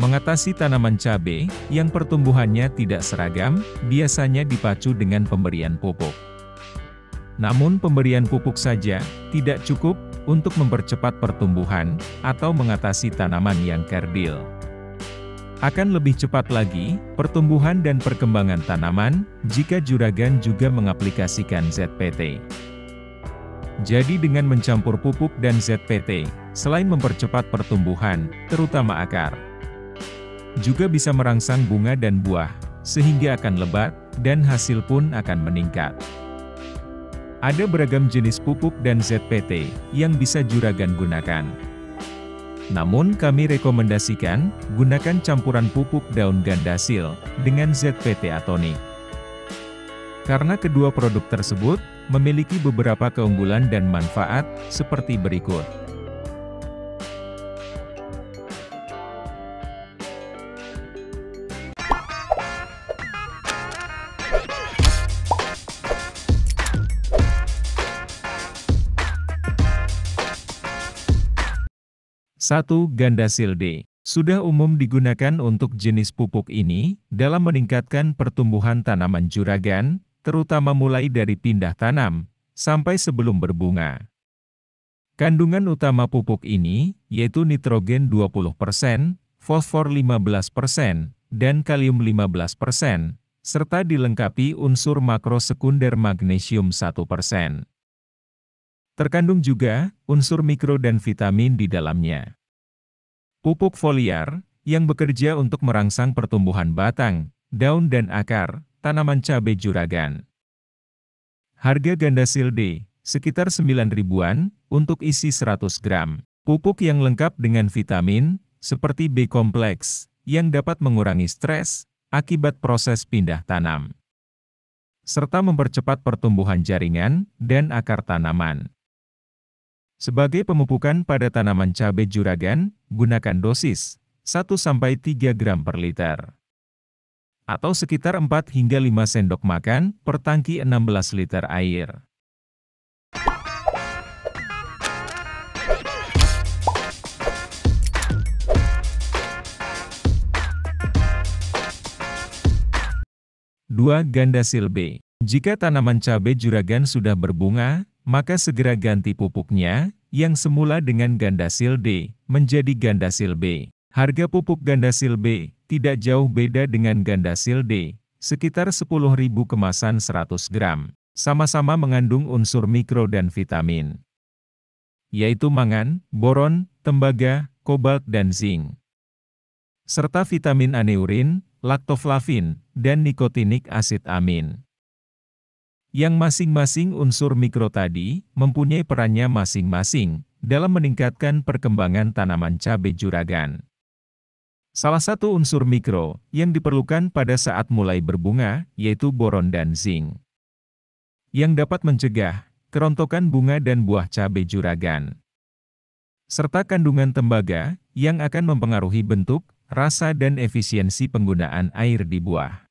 Mengatasi tanaman cabai yang pertumbuhannya tidak seragam, biasanya dipacu dengan pemberian pupuk. Namun pemberian pupuk saja tidak cukup untuk mempercepat pertumbuhan atau mengatasi tanaman yang kerdil. Akan lebih cepat lagi, pertumbuhan dan perkembangan tanaman, jika juragan juga mengaplikasikan ZPT. Jadi dengan mencampur pupuk dan ZPT, selain mempercepat pertumbuhan, terutama akar, juga bisa merangsang bunga dan buah, sehingga akan lebat, dan hasil pun akan meningkat. Ada beragam jenis pupuk dan ZPT yang bisa juragan gunakan. Namun kami rekomendasikan, gunakan campuran pupuk daun gandasil dengan ZPT atonik. Karena kedua produk tersebut memiliki beberapa keunggulan dan manfaat seperti berikut. Satu Gandasil D. Sudah umum digunakan untuk jenis pupuk ini, dalam meningkatkan pertumbuhan tanaman juragan, terutama mulai dari pindah tanam, sampai sebelum berbunga. Kandungan utama pupuk ini, yaitu nitrogen 20%, fosfor 15%, dan kalium 15%, serta dilengkapi unsur makro sekunder magnesium 1%. Terkandung juga unsur mikro dan vitamin di dalamnya. Pupuk foliar, yang bekerja untuk merangsang pertumbuhan batang, daun dan akar, tanaman cabai juragan. Harga Gandasil D, sekitar 9 ribuan, untuk isi 100 gram. Pupuk yang lengkap dengan vitamin, seperti B kompleks, yang dapat mengurangi stres, akibat proses pindah tanam. Serta mempercepat pertumbuhan jaringan, dan akar tanaman. Sebagai pemupukan pada tanaman cabai juragan, gunakan dosis 1-3 gram per liter. Atau sekitar 4 hingga 5 sendok makan per tangki 16 liter air. Dua Ganda silbe. Jika tanaman cabai juragan sudah berbunga, maka segera ganti pupuknya, yang semula dengan Gandasil D, menjadi Gandasil B. Harga pupuk Gandasil B, tidak jauh beda dengan Gandasil D, sekitar 10.000 kemasan 100 gram, sama-sama mengandung unsur mikro dan vitamin, yaitu mangan, boron, tembaga, kobalt dan zinc, serta vitamin aneurin, laktoflavin, dan nikotinik asid amin yang masing-masing unsur mikro tadi mempunyai perannya masing-masing dalam meningkatkan perkembangan tanaman cabai juragan. Salah satu unsur mikro yang diperlukan pada saat mulai berbunga yaitu boron dan zinc, yang dapat mencegah kerontokan bunga dan buah cabai juragan, serta kandungan tembaga yang akan mempengaruhi bentuk, rasa dan efisiensi penggunaan air di buah.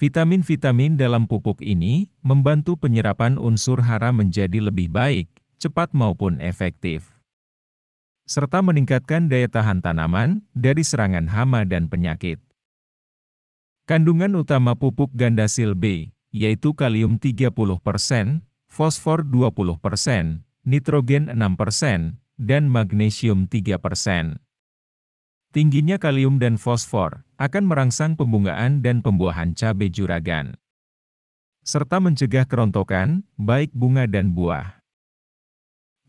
Vitamin-vitamin dalam pupuk ini membantu penyerapan unsur hara menjadi lebih baik, cepat maupun efektif. Serta meningkatkan daya tahan tanaman dari serangan hama dan penyakit. Kandungan utama pupuk gandasil B, yaitu kalium 30%, fosfor 20%, nitrogen 6%, dan magnesium 3%. Tingginya kalium dan fosfor akan merangsang pembungaan dan pembuahan cabai juragan, serta mencegah kerontokan, baik bunga dan buah.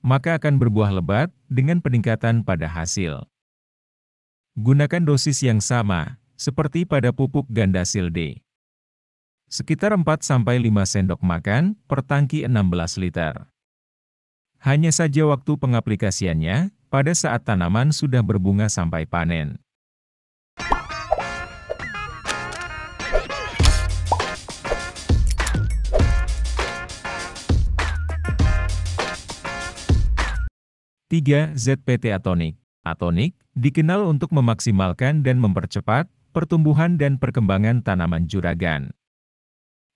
Maka akan berbuah lebat dengan peningkatan pada hasil. Gunakan dosis yang sama, seperti pada pupuk gandasil D. Sekitar 4-5 sendok makan per tangki 16 liter. Hanya saja waktu pengaplikasiannya pada saat tanaman sudah berbunga sampai panen. Tiga ZPT atonik. Atonik dikenal untuk memaksimalkan dan mempercepat pertumbuhan dan perkembangan tanaman juragan.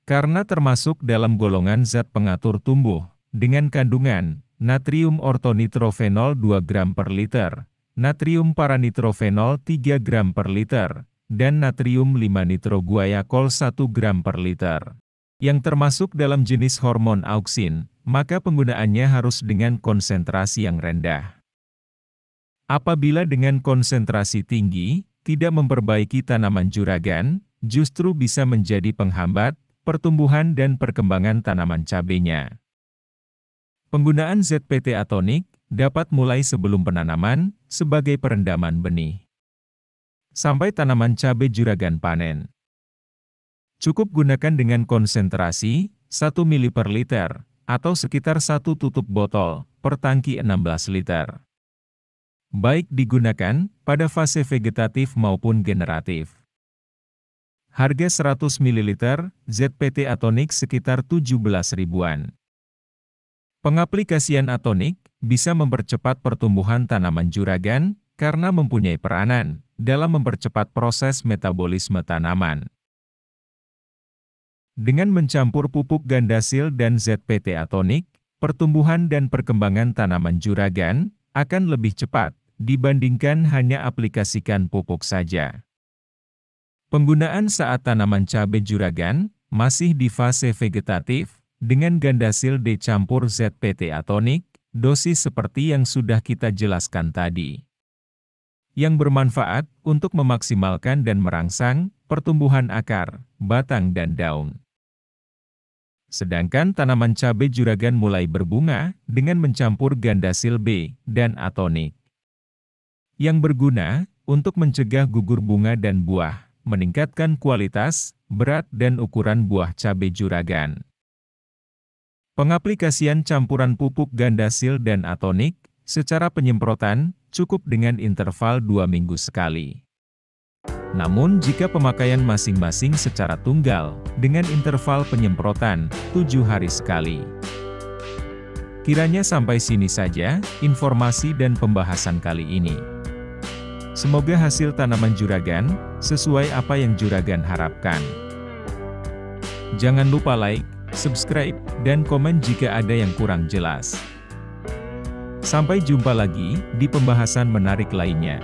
Karena termasuk dalam golongan zat pengatur tumbuh, dengan kandungan natrium ortonitrofenol 2 gram per liter, natrium paranitrofenol 3 gram per liter, dan natrium 5 nitroguaiacol 1 gram per liter. Yang termasuk dalam jenis hormon auksin, maka penggunaannya harus dengan konsentrasi yang rendah. Apabila dengan konsentrasi tinggi, tidak memperbaiki tanaman juragan, justru bisa menjadi penghambat pertumbuhan dan perkembangan tanaman cabenya. Penggunaan ZPT atonik dapat mulai sebelum penanaman sebagai perendaman benih. Sampai tanaman cabai juragan panen. Cukup gunakan dengan konsentrasi 1 ml per liter atau sekitar satu tutup botol per tangki 16 liter. Baik digunakan pada fase vegetatif maupun generatif. Harga 100 ml ZPT Atonik sekitar 17 ribuan. Pengaplikasian atonik bisa mempercepat pertumbuhan tanaman juragan karena mempunyai peranan dalam mempercepat proses metabolisme tanaman. Dengan mencampur pupuk gandasil dan ZPT atonik, pertumbuhan dan perkembangan tanaman juragan akan lebih cepat dibandingkan hanya aplikasikan pupuk saja. Penggunaan saat tanaman cabai juragan masih di fase vegetatif dengan gandasil D campur ZPT atonik, dosis seperti yang sudah kita jelaskan tadi. Yang bermanfaat untuk memaksimalkan dan merangsang pertumbuhan akar, batang dan daun. Sedangkan tanaman cabai juragan mulai berbunga dengan mencampur gandasil B dan atonik. Yang berguna untuk mencegah gugur bunga dan buah meningkatkan kualitas, berat dan ukuran buah cabai juragan. Pengaplikasian campuran pupuk gandasil dan atonik secara penyemprotan cukup dengan interval dua minggu sekali. Namun jika pemakaian masing-masing secara tunggal dengan interval penyemprotan tujuh hari sekali. Kiranya sampai sini saja informasi dan pembahasan kali ini. Semoga hasil tanaman juragan sesuai apa yang juragan harapkan. Jangan lupa like, subscribe, dan komen jika ada yang kurang jelas. Sampai jumpa lagi di pembahasan menarik lainnya.